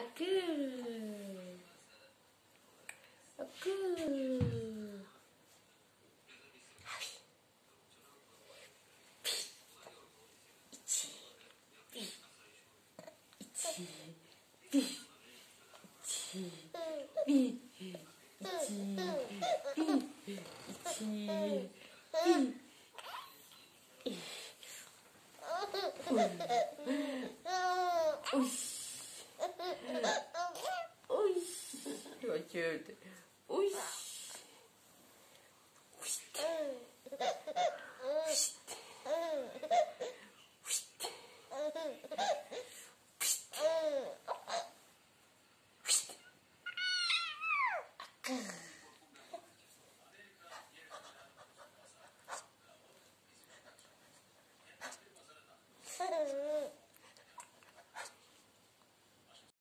아크. 아크. 삐, 이치, 삐, 이치, 삐. キューって。おいしい。おいしって。おいしって。おいしって。おいしって。おいしって。っ